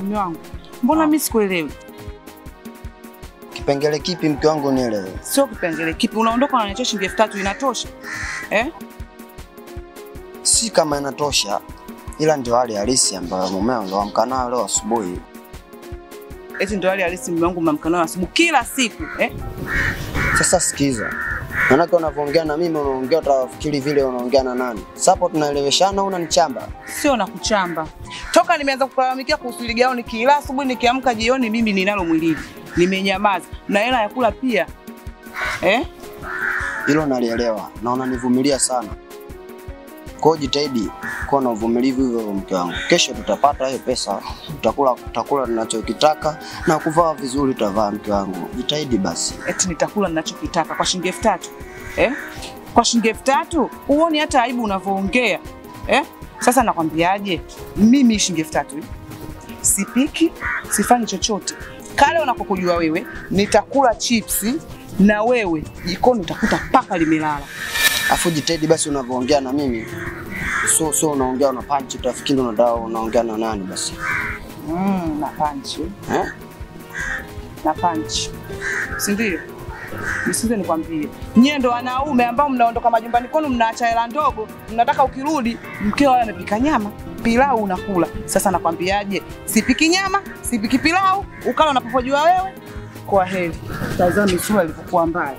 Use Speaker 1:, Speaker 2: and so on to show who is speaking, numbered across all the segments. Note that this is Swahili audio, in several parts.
Speaker 1: Mume wangu, mbona mimi sikuelewi?
Speaker 2: Kipengele kipi mke wangu nielewe?
Speaker 1: Sio kipengele kipi, unaondoka unaniachia shilingi elfu tatu inatosha eh?
Speaker 2: Si kama inatosha, ila ndio hali halisi ambayo mumeo ndo amka nayo leo asubuhi.
Speaker 1: Eti ndio hali halisi mume wangu mnamka nayo asubuhi kila siku eh?
Speaker 2: Sasa sikiza, manake unavyoongea na mimi unaongea utafikiri vile unaongea na nani. Sapo tunaeleweshana, unanichamba.
Speaker 1: Sio na kuchamba. Toka nimeanza kulalamikia kuhusu ile gauni kila asubuhi nikiamka jioni, mimi ninalo mwilini, nimenyamaza na hela ya kula pia eh?
Speaker 2: Hilo nalielewa na unanivumilia sana. Kwa hiyo jitahidi kuwa na uvumilivu hivyo mke wangu. Kesho tutapata hiyo pesa, tutakula tutakula ninachokitaka na kuvaa vizuri tutavaa mke wangu. Jitahidi basi.
Speaker 1: Eti nitakula ninachokitaka kwa shilingi elfu tatu eh? Kwa shilingi elfu tatu huoni hata aibu unavyoongea eh? Sasa nakwambiaje, mimi shilingi elfu tatu hii, sipiki, sifanyi chochote. Kale unakokujua wewe, nitakula chipsi na wewe jikoni utakuta paka limelala.
Speaker 2: Afu jitahidi basi unavyoongea na mimi. So so unaongea una punch utafikiri unataka unaongea na nani basi.
Speaker 1: Mm, na punch.
Speaker 2: Eh?
Speaker 1: na punch. si ndio? Nisize nikwambie, nyie ndo wanaume ambao mnaondoka majumbani kwenu, mnaacha hela ndogo, mnataka ukirudi mkeo awe amepika nyama pilau unakula. Sasa nakwambiaje, sipiki nyama, sipiki pilau, ukala unapopojua wewe. Kwa heri, tazama sura ilivyokuwa mbaya.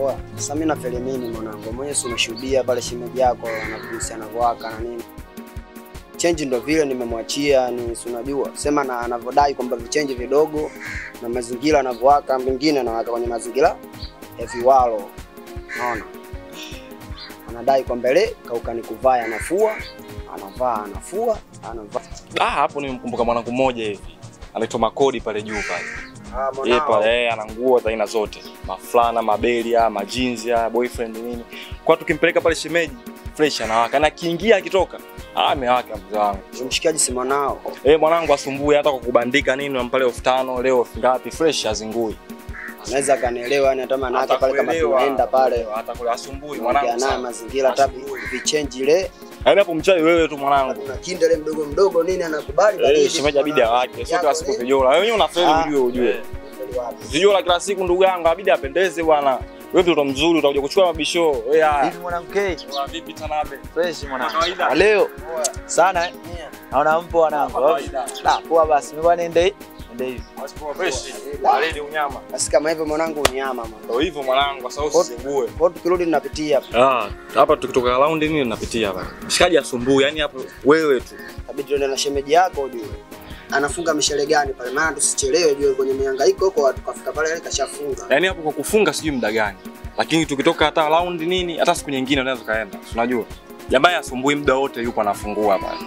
Speaker 2: Poa. Sasa mimi nafelemini mwanangu. Mwenyewe si umeshuhudia pale shemeji yako anakuhusiana anavyowaka na nini. Change ndo vile nimemwachia ni unajua. Sema na anavyodai kwamba vichenji vidogo na mazingira anavyowaka na anawaka kwenye mazingira ya viwalo. naona Anadai kwamba ile kauka ni kuvaa anafua, anavaa anafua, anavaa.
Speaker 3: Ah, hapo nimemkumbuka mwanangu mmoja hivi. Anaitwa Makodi pale juu pale.
Speaker 2: Ah,
Speaker 3: Yeye pale ana nguo za aina zote. Maflana, mabelia, majinzi, ya boyfriend nini. Kwa tukimpeleka pale shemeji, fresh anawaka. Na kiingia akitoka, ah, amewaka mzee wangu.
Speaker 2: Mshikaji si mwanao.
Speaker 3: Eh, mwanangu asumbui hata kwa kubandika nini unampale elfu tano leo elfu ngapi fresh azingui.
Speaker 2: Anaweza kanielewa yani hata maana yake pale kama tunaenda pale.
Speaker 3: hata kule asumbui mwanangu. sana.
Speaker 2: mazingira hata
Speaker 3: Asumbui.
Speaker 2: vichenji ile
Speaker 3: Yaani hapo mchawi wewe tu mwanangu.
Speaker 2: kuna kindele mdogo mdogo nini anakubali
Speaker 3: Eh,
Speaker 2: baridi.
Speaker 3: shemeji abidi awake. Sio kila siku vijola. Wewe una unafeli
Speaker 2: Ah.
Speaker 3: ujue ujue.
Speaker 2: Wapi?
Speaker 3: la kila siku ndugu yangu abidi apendeze bwana. Wewe mtoto mzuri utakuja kuchukua mabisho. Wewe haya.
Speaker 4: Hivi mwanamke
Speaker 3: Wa Vipi tanabe?
Speaker 4: fresh mwanangu. Leo sana eh? Naona mpo wanangu. Ah, poa basi. Mimi bwana ende ende hivi.
Speaker 3: Fresh. Baridi unyama.
Speaker 2: Basi kama hivyo mwanangu unyama mwanangu.
Speaker 3: Ndio hivyo mwanangu, kwa sababu usizingue.
Speaker 2: Kwa tukirudi tunapitia hapa.
Speaker 3: Ah, hapa tukitoka round nini tunapitia hapa. Mshikaji asumbui, yani hapo wewe tu.
Speaker 2: Kabidi tuende na shemeji yako ujue. Anafunga mishale gani pale? Maana tusichelewe jue kwenye mihangaiko huko watu kafika pale kashafunga.
Speaker 3: Yaani hapo kwa kufunga sijui muda gani. Lakini tukitoka hata round nini, hata siku nyingine unaweza kaenda. Unajua? Jamaa asumbui muda wote yupo anafungua pale.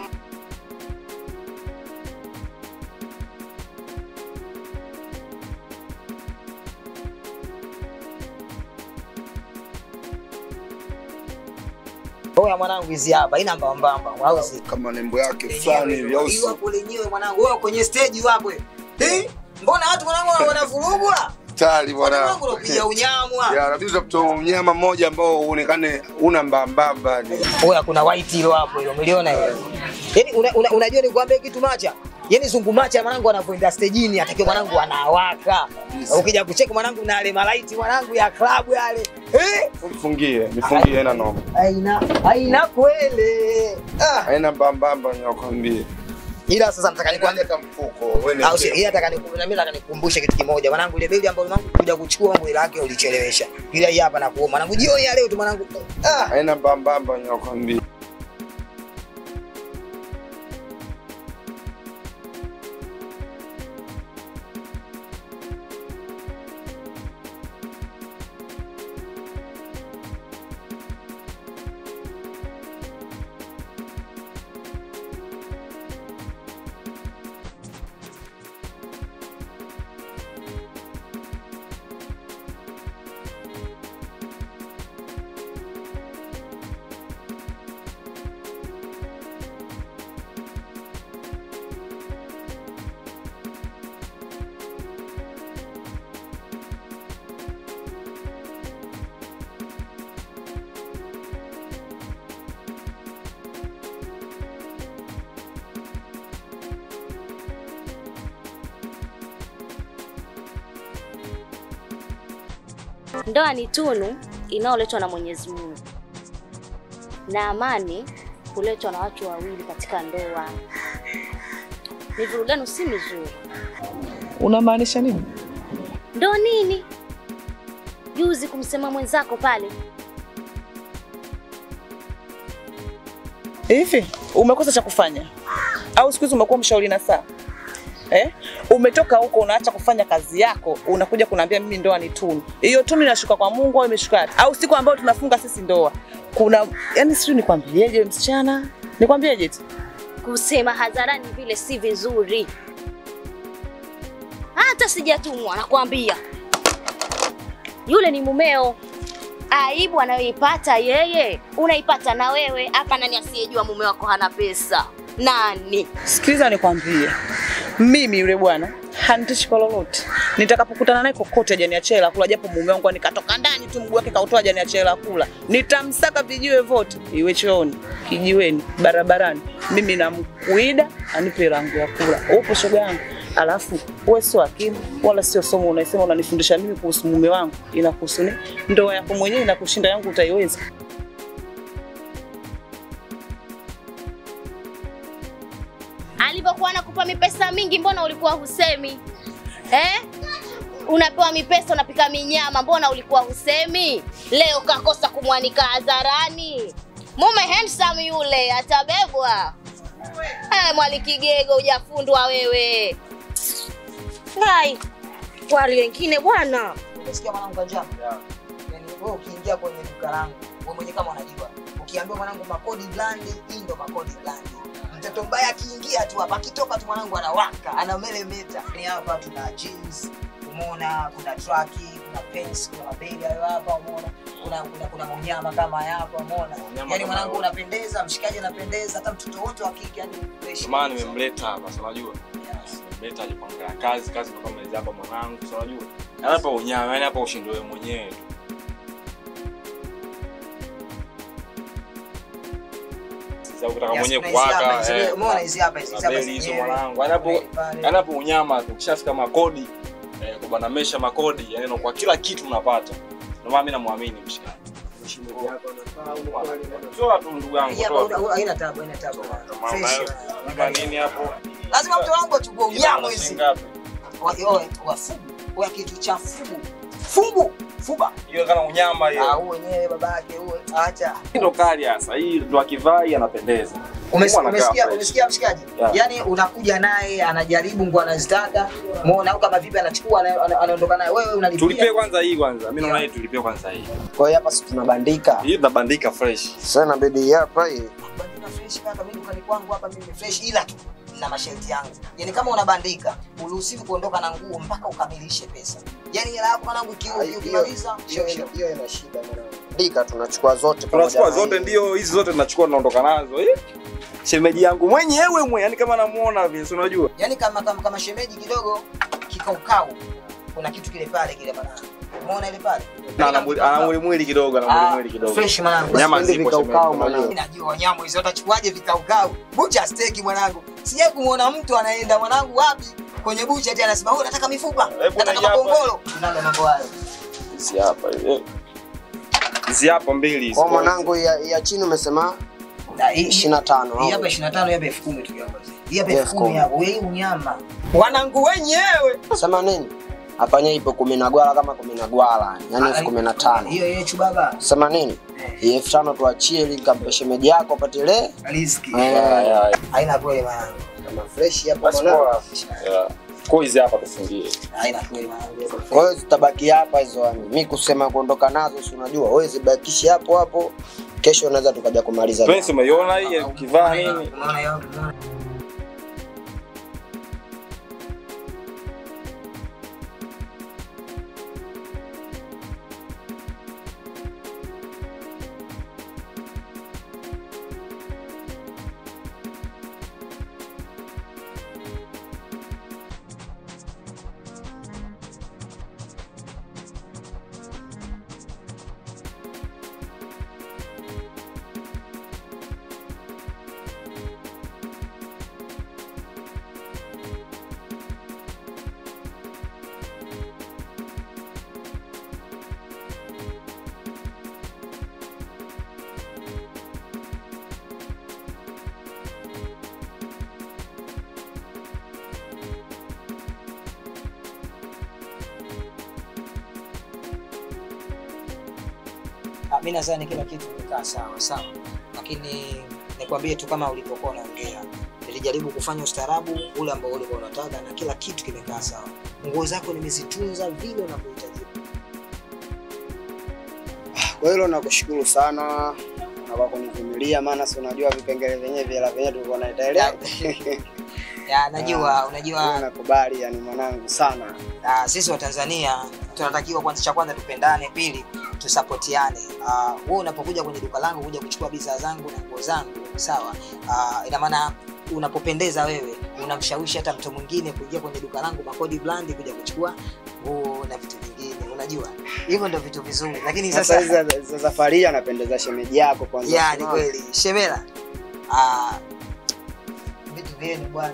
Speaker 4: Oya mwanangu hizi hapa ina mbambamba. Au si?
Speaker 5: kama nembo yake fulani hivi au
Speaker 4: Hiyo
Speaker 5: si
Speaker 4: hapo lenyewe mwanangu. Wewe kwenye stage wapo. Eh? Mbona watu mwanangu wanavurugwa?
Speaker 5: tayari bwana.
Speaker 4: Mwanangu unapiga unyamwa.
Speaker 5: Ya, tatizo kutoa unyama mmoja ambao uonekane una mbambamba ni.
Speaker 4: Oya kuna white hilo hapo hilo. Umeliona hilo? Yaani una- una- unajua nikwambie kitu macha. Yaani zungumacha mwanangu anavyoenda stejini atakiwa mwanangu anawaka. Ukija kucheki mwanangu na yale malaiti mwanangu ya klabu yale. Eh?
Speaker 5: Mfungie, mifungie, haina noma.
Speaker 4: Haina haina kwele. Ah,
Speaker 5: Haina bambamba, nakwambia.
Speaker 4: ila sasa nataka nikwambie
Speaker 5: kama mfuko wewe
Speaker 4: au yeye nataka na mimi nataka nikukumbushe kitu kimoja mwanangu, ile beli ambayo mwanangu kuja kuchukua mambo ile yake ulichelewesha, ila hii hapa nakuomba mwanangu, jioni ya leo tu mwanangu. Ah,
Speaker 5: haina bambamba, nakwambia.
Speaker 6: Ndoa ni tunu inayoletwa na Mwenyezi Mungu, na amani huletwa na watu wawili katika ndoa. Mivurugano si mizuri.
Speaker 1: Unamaanisha nini?
Speaker 6: Ndo nini? Juzi kumsema mwenzako pale,
Speaker 1: Hivi umekosa cha kufanya au siku hizi umekuwa mshauri na saa? Umetoka huko unaacha kufanya kazi yako, unakuja kunaambia mimi ndoa ni tunu. Hiyo tunu inashuka kwa Mungu au imeshuka? Au siku ambayo tunafunga sisi ndoa kuna yani, sijui nikwambieje, msichana, nikwambieje tu
Speaker 6: kusema hadharani vile si vizuri. Hata sijatumwa, nakwambia yule ni mumeo. Aibu anayoipata yeye unaipata na wewe. Hapa nani asiyejua mume wako hana pesa? Nani?
Speaker 1: Sikiliza nikwambie, mimi yule bwana hanitishi kwa lolote. Nitakapokutana naye kokote hajaniachia hela kula, japo mume wangu nikatoka ndani tu mguu wake kautoa hajaniachia hela kula, nitamsaka vijiwe vote, iwe chooni, kijiweni, barabarani, mimi namkuida anipe hela yangu ya kula. Upo shoga yangu? Alafu wewe sio hakimu wala sio somo, unaisema unanifundisha mimi kuhusu mume wangu, inakuhusu nini? Ndoa yako mwenyewe inakushinda, yangu utaiweza?
Speaker 6: Anakupa mipesa mingi, mbona ulikuwa husemi eh? Unapewa mipesa unapika minyama, mbona ulikuwa husemi? Leo kakosa kumwanika hadharani. Mume handsome yule, atabebwa. Eh, mwali Kigego, hujafundwa wewe. Hai, wali wengine bwana.
Speaker 4: Umesikia mwanangu Kanjama? Yaani wewe ukiingia kwenye duka langu, wewe mwenyewe kama unajua, ukiambiwa mwanangu makodi blandi, hii ndo makodi blandi. Mtoto mbaya akiingia tu hapa, akitoka tu mwanangu anawaka, anamelemeta. Ni hapa tuna jeans, umeona kuna traki, kuna pants, kuna mabegi hayo hapa, umeona kuna kuna kuna mnyama kama hapa, umeona.
Speaker 3: yani
Speaker 4: mwanangu unapendeza, mshikaji anapendeza, hata mtoto wote wa kike yani
Speaker 3: maana nimemleta hapa, si unajua? Nimemleta aje kuangalia kazi, kazi kwa kama hapa mwanangu, si unajua? Yaani hapa unyama, yani hapa ushindwe mwenyewe tu. Sasa
Speaker 4: kutaka
Speaker 3: mwenyewe kuwaka, eh,
Speaker 4: umeona hizi hapa hizi hizi hapa
Speaker 3: hizo mwanangu.
Speaker 4: Anapo
Speaker 3: yaani hapo unyama ukishafika makodi eh, kubanamesha makodi, yani kwa kila kitu unapata. Ndio maana mimi namwamini mshikaji. Sio watu ndugu yangu, toa
Speaker 4: una-
Speaker 3: tu.
Speaker 4: una- haina tabu, haina tabu.
Speaker 3: Kama
Speaker 4: Fresh.
Speaker 3: unayo- kama nini hapo?
Speaker 4: Lazima mtu wangu achukue
Speaker 3: unyama
Speaker 4: hizi. Wa kitu cha fugu. Fugu. Fuba.
Speaker 3: Hiyo kana unyama
Speaker 4: Ah,
Speaker 3: hiyo.
Speaker 4: huo wenyewe babake huo. Acha.
Speaker 3: Ndo kali hasa. Hii ndo akivai anapendeza.
Speaker 4: Umesikia umesikia mshikaji?
Speaker 3: Yeah.
Speaker 4: Yaani unakuja naye anajaribu nguo anazitaka. Muona au kama vipi anachukua ana- ana- anaondoka naye. Wewe unalipia.
Speaker 3: Tulipie kwanza hii kwanza. Mimi naona hii tulipie kwanza hii.
Speaker 2: Kwa hiyo hapa si tunabandika.
Speaker 3: Hii tunabandika fresh.
Speaker 2: Sasa bedi hapa hii.
Speaker 4: Bandika fresh kaka, mimi dukani kwangu hapa mimi fresh ila tu na masharti yangu. Yaani kama unabandika, uruhusiwi kuondoka na nguo mpaka ukamilishe pesa. Yaani hela yako mwanangu ukimaliza,
Speaker 2: hiyo- ina shida mwanangu. Dika tunachukua zote pamoja
Speaker 3: Tunachukua zote ndio hizi zote tunachukua tunaondoka nazo. Eh? Shemeji yangu mwenyewe mwe, yani kama namuona vile, si unajua?
Speaker 4: Yaani kama kama, kama shemeji kidogo kikaukau. Kuna kitu kile pale kile bana. Umeona ile pale?
Speaker 3: Na ana mwili- kidogo, ana mwili mwili kidogo.
Speaker 4: Fresh mwanangu.
Speaker 3: Nyama zipo
Speaker 2: vikaukau,
Speaker 3: shemeji,
Speaker 2: mwanangu.
Speaker 4: Najua nyama hizo utachukuaje vikaukau. Bucha steak mwanangu. Sijai kumuona mtu anaenda mwanangu wapi kwenye bucha ati anasema wewe nataka mifupa, nataka makongolo. Nalo mambo hayo.
Speaker 3: Si hapa. hivi. Hizi hapa mbili hizi.
Speaker 2: Kwa mwanangu ya, ya chini umesema
Speaker 4: Na hii- hapa
Speaker 2: ishirini
Speaker 4: na tano, hii hapa 10,000 tu hapa. Hii hapa
Speaker 2: Elfu
Speaker 4: 10,000
Speaker 2: kumi.
Speaker 4: hapo. wewe unyama. Wanangu wenyewe.
Speaker 2: Sema nini? Ipo kumi na gwala kama kumi na gwala, yani elfu kumi na tano.
Speaker 4: Hiyo hiyo chubaba.
Speaker 2: Sema nini? Hii elfu tano tuachie ili kampe shemeji yako apate ile.
Speaker 4: Riziki.
Speaker 2: Eh.
Speaker 4: Haina kweli mwanangu.
Speaker 2: Kama fresh hapa mwanangu.
Speaker 3: Kwa hizi hapa tufungie.
Speaker 4: Haina kweli mwanangu.
Speaker 2: Kwa hiyo zitabaki hapa hizo yani. Mimi kusema kuondoka nazo si unajua, wewe zibakishe hapo hapo. Kesho unaweza tukaja kumaliza.
Speaker 3: Prince umeiona hii ukivaa nini?
Speaker 4: Unaona hiyo? Mi nadhani kila kitu kimekaa sawa sawa, lakini nikwambie tu kama ulipokuwa unaongea, nilijaribu kufanya ustaarabu ule ambao ulikuwa unataka na kila kitu kimekaa sawa. Nguo zako nimezitunza vile unavyohitaji.
Speaker 2: Kwa hilo nakushukuru sana na kwa kunivumilia, maana si unajua vipengele vyenyewe vyela vyenyewe tulikuwa naitaelea
Speaker 4: Ya, najua unajua
Speaker 2: Nakubali yani mwanangu sana.
Speaker 4: uh, sisi wa Tanzania tunatakiwa kwanza, cha kwanza tupendane, pili tusapotiane. Uh, wewe unapokuja kwenye duka langu kuja kuchukua bidhaa zangu na nguo zangu, sawa, uh, ina maana unapopendeza wewe unamshawishi hata mtu mwingine kuingia kwenye duka langu Makodi Brand kuja kuchukua nguo na vitu vingine, unajua hivyo ndio vitu vizuri, lakini
Speaker 2: Sasa
Speaker 4: sasa
Speaker 2: safari hii anapendeza shemeji yako kwanza.
Speaker 4: ya ni kweli Shemela, Ah, vitu vyenu bwana,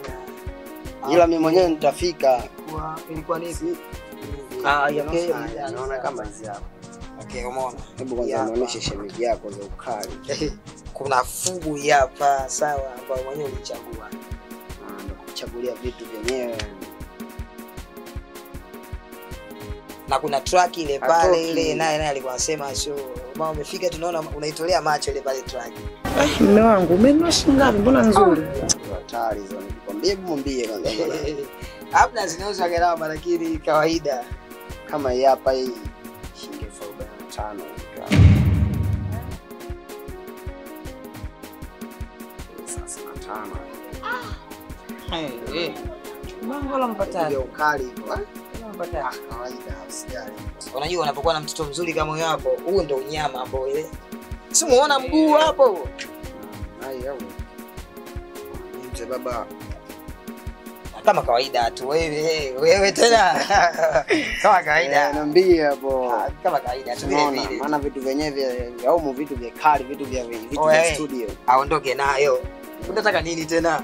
Speaker 2: Ila mimi mwenyewe nitafika.
Speaker 4: ilikuwa ilikuwa ni Ah,
Speaker 2: naona kama hizi hapa.
Speaker 4: Okay, umeona
Speaker 2: Hebu kwanza nionyeshe shemeji yako za ukali.
Speaker 4: kuna fugu hapa sawa, ambayo mwenyewe ulichagua.
Speaker 2: Ah, kuchagulia vitu vyenyewe.
Speaker 4: na kuna track ile pale ile naye naye alikuwa anasema sio mama umefika tunaona unaitolea macho ile pale track
Speaker 1: Mume wangu umenunua shilingi ngapi? Mbona nzuri?
Speaker 2: Hatari hizo nikwambie, hebu mwambie kwanza
Speaker 4: hamna zinauzwa gharama lakini kawaida
Speaker 2: Kama hii hapa hii tano. Eh? Ah,
Speaker 4: unajua unapokuwa na mtoto mzuri kama huyo hapo huo ndo unyama ambao ile si muona mguu hapo?
Speaker 2: Hai au. Mzee baba
Speaker 4: kama kawaida tu. Wewe wewe tena. Kama
Speaker 2: Eh,
Speaker 4: kawaida
Speaker 2: niambie hapo.
Speaker 4: Ah, kama kawaida tu vile vile
Speaker 2: maana vitu vyenyewe vya vya humu vitu vya kali, vitu vya vitu vya studio.
Speaker 4: aondoke nayo. Unataka nini tena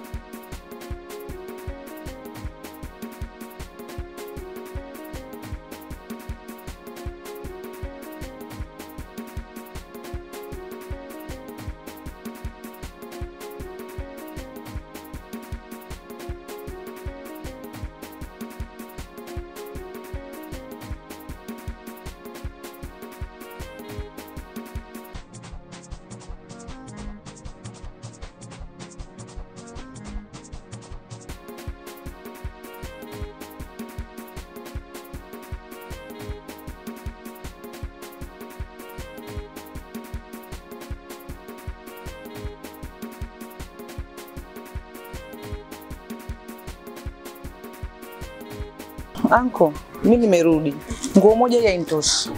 Speaker 1: Anko, mimi nimerudi. Nguo moja ya intoshi.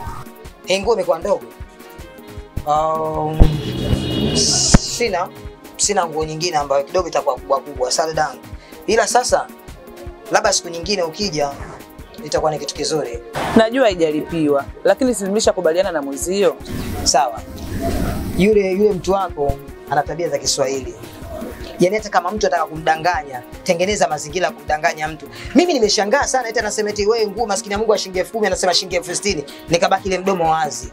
Speaker 4: Hii nguo imekuwa ndogo. Um, sina sina nguo nyingine ambayo kidogo itakuwa kubwa kubwa sana ila sasa labda siku nyingine ukija itakuwa ni kitu kizuri.
Speaker 1: Najua haijalipiwa, lakini si nimeshakubaliana na mwenzio.
Speaker 4: Sawa, yule yule mtu wako ana tabia za Kiswahili. Yaani hata kama mtu anataka kumdanganya, tengeneza mazingira ya kumdanganya mtu. Mimi nimeshangaa sana eti anasema eti wewe nguo maskini ya Mungu ya shilingi elfu kumi anasema shilingi elfu sitini nikabaki ile mdomo wazi.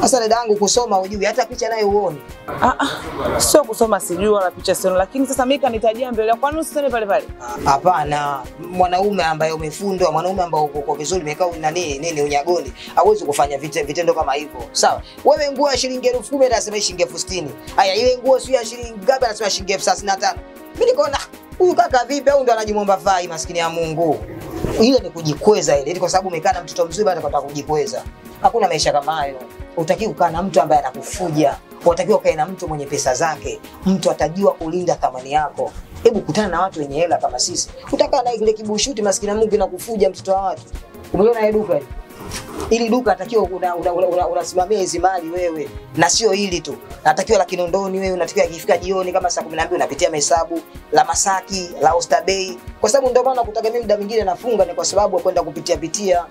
Speaker 4: Sasa dada yangu kusoma ujui, hata picha naye uone.
Speaker 1: Ah, ah, sio kusoma sijui wala picha sioni, lakini sasa mimi kanitajia mbele, kwa nini usiseme pale pale?
Speaker 4: Hapana, mwanaume ambaye umefundwa, mwanaume ambaye uko kwa vizuri, umekaa nani nini unyagoni, hauwezi kufanya vite, vitendo kama hivyo. Sawa, wewe nguo ya shilingi elfu kumi anasema shilingi elfu sitini haya, ile nguo sio ya shilingi ngapi, anasema shilingi elfu thelathini na tano Mimi nikaona huyu kaka vipi, au ndo anajimwomba fai, maskini ya Mungu. Ile ni kujikweza ile, kwa sababu umekaa na mtoto mzuri, bado unataka kujikweza. Hakuna maisha kama hayo. Utaki kukaa na mtu ambaye anakufuja, unatakiwa ukae na mtu mwenye pesa zake, mtu atajua kulinda thamani yako. Hebu kutana na watu wenye hela kama sisi, utakaa na ile kibushuti maskini ya Mungu na kufuja mtoto wa watu. Umeona hiyo duka hili? Ili duka atakiwa unasimamia una, una, una, una hizi mali wewe, na sio hili tu. Natakiwa la Kinondoni wewe, unatakiwa ikifika jioni kama saa 12 unapitia mahesabu la Masaki la Oysterbay, kwa sababu ndio maana nakutaga mimi muda mwingine nafunga, ni kwa sababu ya kwenda kupitia pitia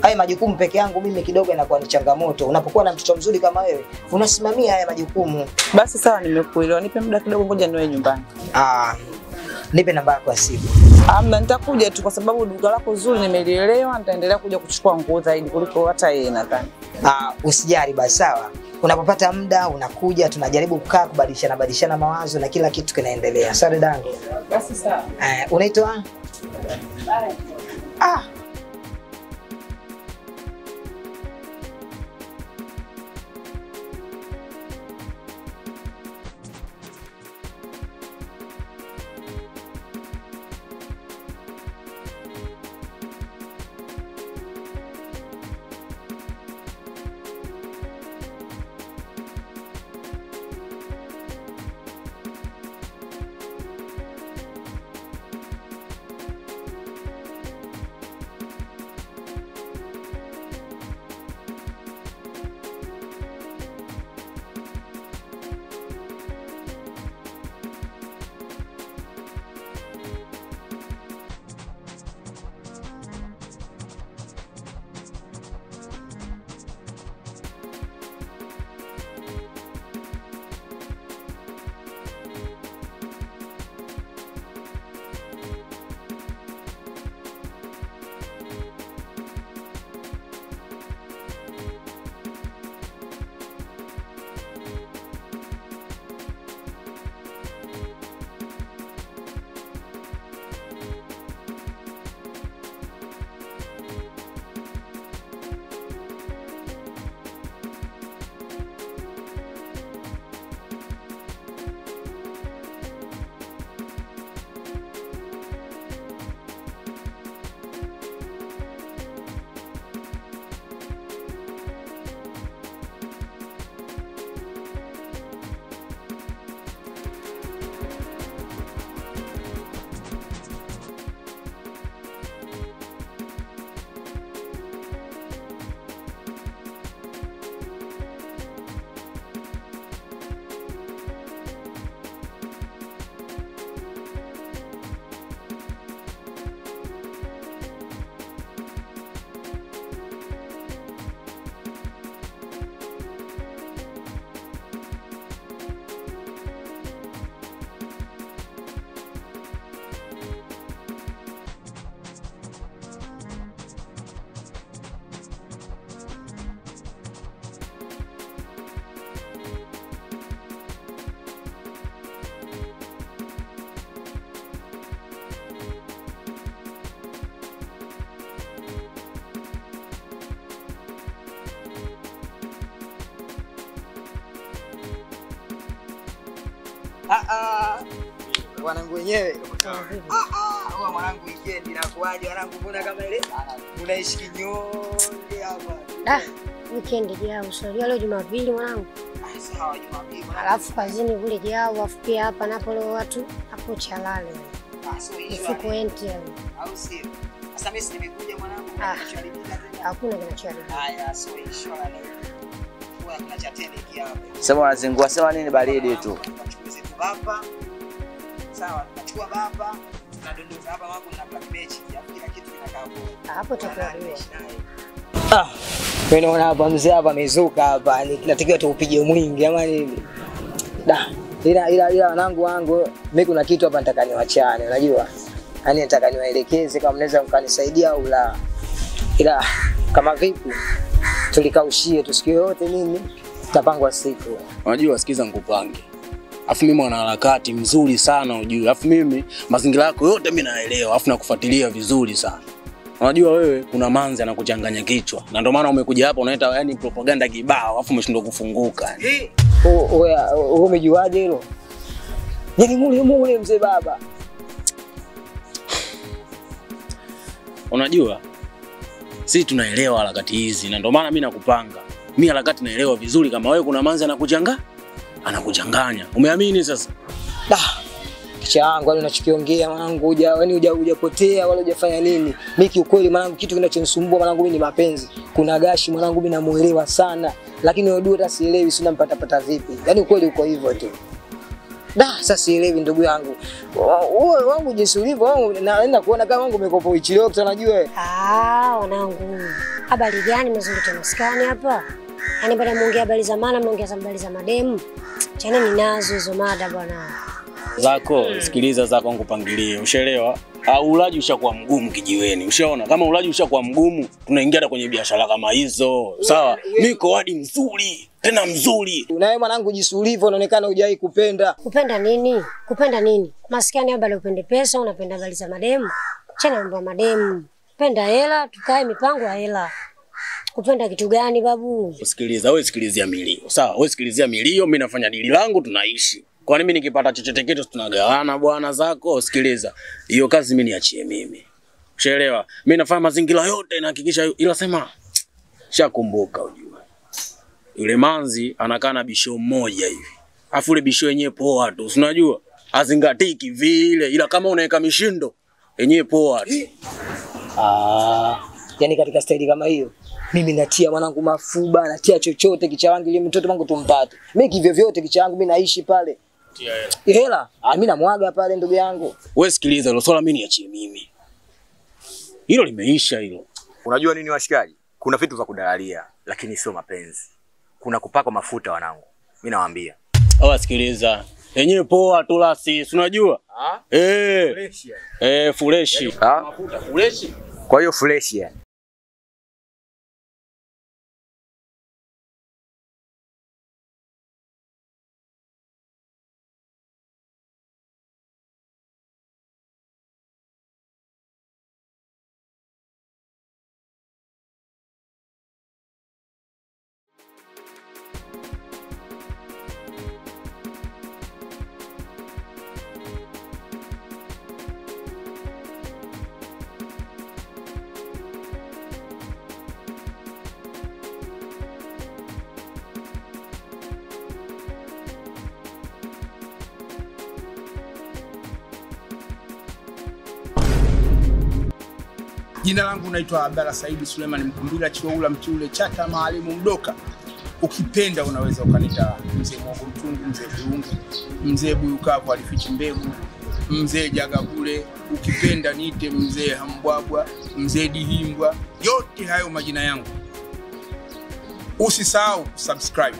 Speaker 4: haya majukumu peke yangu mimi kidogo inakuwa ni changamoto. Unapokuwa na mtoto mzuri kama wewe, unasimamia haya majukumu.
Speaker 1: Basi sawa, nimekuelewa. Nipe muda kidogo, ngoja niwe nyumbani.
Speaker 4: Ah, nipe namba yako ya simu.
Speaker 1: Amna, nitakuja tu kwa sababu duka lako zuri nimelielewa. Nitaendelea kuja kuchukua nguo zaidi kuliko hata yeye nadhani.
Speaker 4: Ah, usijali basi, sawa. Unapopata muda unakuja, tunajaribu kukaa kubadilishana badilishana mawazo na kila kitu kinaendelea. Sawa dadangu.
Speaker 1: Basi sawa.
Speaker 4: Eh, unaitwa? Ah, Ah ah. Wanangu wenyewe. Ah ah. Huwa mwanangu weekend inakuaje Mwanangu mbona kama ile unaishi kinyonge hapa.
Speaker 7: Da, weekend jao, usalia leo Jumapili mwanangu.
Speaker 4: Ah, Sawa Jumapili.
Speaker 7: Alafu kazini kule jao, alafu pia hapa napo leo watu hapo chalale.
Speaker 4: Ah,
Speaker 7: Usiku
Speaker 4: ya-
Speaker 7: enti
Speaker 4: au sio? Sasa mimi nimekuja mwanangu
Speaker 7: Ah. Hakuna kinachoharibika.
Speaker 4: Haya, so nini? Kwa kuna cha tena hapa.
Speaker 8: Sema unazingua sema nini baridi tu.
Speaker 4: Bapa. Sawa, tunachukua bapa. Tunadondoza hapa mambo na black match. Alafu kila kitu kinakaa poa.
Speaker 7: Hapo Tutakuwa
Speaker 4: Ah, mimi naona hapa mzee hapa amezuka hapa, ni tunatakiwa tuupige mwingi ama nini? Da, ila ila ila wanangu wangu, mimi kuna kitu hapa nataka niwachane, unajua? Yaani nataka niwaelekeze kama mnaweza mkanisaidia au la. Ila kama vipi tulikaushie tusikie yote nini tutapangwa siku.
Speaker 9: Unajua, sikiza nikupange. Afu mimi mwanaharakati mzuri sana ujue. Afu mimi mazingira yako yote mimi naelewa, afu nakufuatilia vizuri sana. Unajua wewe kuna manzi anakuchanganya kichwa. Na ndio maana umekuja hapa unaleta yani propaganda kibao, afu umeshindwa kufunguka.
Speaker 4: Wewe umejuaje hilo? Yaani mule mule mzee baba.
Speaker 9: Unajua? Sisi tunaelewa harakati hizi na ndio maana mimi nakupanga. Mimi harakati naelewa vizuri kama wewe kuna manzi anakuchanga anakuchanganya. Umeamini sasa?
Speaker 4: Da. Kicha yangu wale unachokiongea mwanangu huja yani huja hujapotea wala hujafanya nini. Mimi kiukweli mwanangu kitu kinachonisumbua mwanangu mimi ni mapenzi. Kuna gashi mwanangu mimi namuelewa sana. Lakini wewe hata sielewi sina mpata pata vipi. Yaani ukweli uko hivyo tu. Da, sasa sielewi ndugu yangu. Wewe wangu jinsi ulivyo wangu naenda kuona kama wangu umekopa ichilio kwa unajua.
Speaker 7: Ah, wanangu. Habari gani mzuri tena maskani hapa? Yaani bwana muongea habari za maana mnaongea za habari za mademu. Chana ninazo hizo mada bwana.
Speaker 9: zako hmm. sikiliza zako nikupangilie, ushaelewa? Uh, ulaji ushakuwa mgumu kijiweni, ushaona? Kama ulaji ushakuwa mgumu, tunaingia hata kwenye biashara kama hizo, sawa? Niko hadi mzuri tena mzuri.
Speaker 4: Na wewe mwanangu jinsi ulivyo unaonekana hujai kupenda.
Speaker 7: Kupenda nini? Kupenda nini? Maskani hapa leo upende pesa, unapenda habari za mademu. Chana mambo ya mademu. Penda hela, tukae mipango ya hela. Kupenda kitu gani babu?
Speaker 9: Usikiliza wewe sikilizia milio, sawa? Wewe sikilizia milio, mimi nafanya dili langu, tunaishi. Kwani mimi nikipata chochote kitu tunagawana bwana zako. Sikiliza, hiyo kazi mimi niachie mimi, ushaelewa? Mimi nafanya mazingira yote nahakikisha, ila sema shakumbuka, ujue yule manzi anakaa na bisho mmoja hivi, afu ile bisho yenyewe poa tu, unajua azingatiki vile, ila kama unaweka mishindo yenyewe poa tu.
Speaker 4: Ah, yani katika staili kama hiyo mimi natia mwanangu mafuba, natia chochote kicha wangu ili mtoto wangu tumpate. Mimi kivyo vyote kicha wangu mimi naishi pale. Tia Hela, ah mimi namwaga pale ndugu yangu.
Speaker 9: Wewe sikiliza, hilo swala mimi niachie mimi, hilo limeisha hilo.
Speaker 8: Unajua nini washikaji? Kuna vitu vya kudalalia, lakini sio mapenzi. Kuna kupakwa mafuta wanangu. Mimi nawaambia.
Speaker 9: Awa sikiliza, yenyewe poa tu la si, si unajua eh, eh, fresh.
Speaker 8: Ah?
Speaker 9: mafuta fureshi.
Speaker 8: Kwa hiyo fresh yani.
Speaker 10: Jina langu naitwa Abdalla Saidi Suleiman Mkumbila Chiwaula Mchule Chata Maalimu Mdoka. Ukipenda unaweza ukanita mzee mogo Mtungu, mzee Viungu, mzee Buyukavu alifichi mbegu, mzee Jagabule, ukipenda niite mzee Hambwabwa, mzee Dihimbwa, yote hayo majina yangu. Usisahau kusubscribe,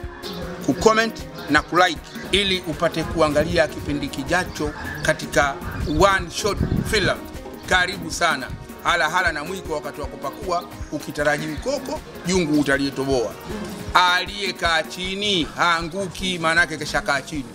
Speaker 10: kucomment na kulike ili upate kuangalia kipindi kijacho katika One Shot Film. Karibu sana. Hala hala na mwiko wakati wa kupakua, ukitaraji mkoko jungu utalietoboa. Aliyekaa chini haanguki, maanake keshakaa chini.